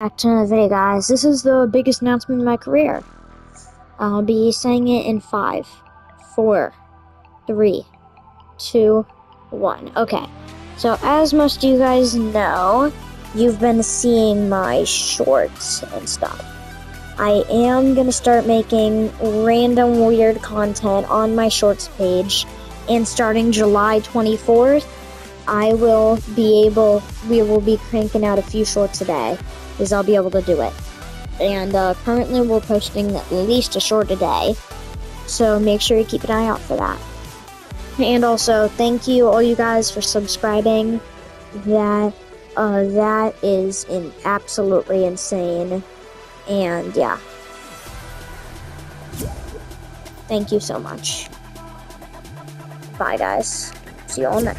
Back to another video, guys. This is the biggest announcement in my career. I'll be saying it in five, four, three, two, one. Okay. So, as most of you guys know, you've been seeing my shorts and stuff. I am gonna start making random weird content on my shorts page, and starting July 24th, I will be able, we will be cranking out a few shorts a day is I'll be able to do it. And uh, currently, we're posting at least a short a day, so make sure you keep an eye out for that. And also, thank you all you guys for subscribing. That uh, that is in absolutely insane, and yeah, thank you so much. Bye, guys. See you all next.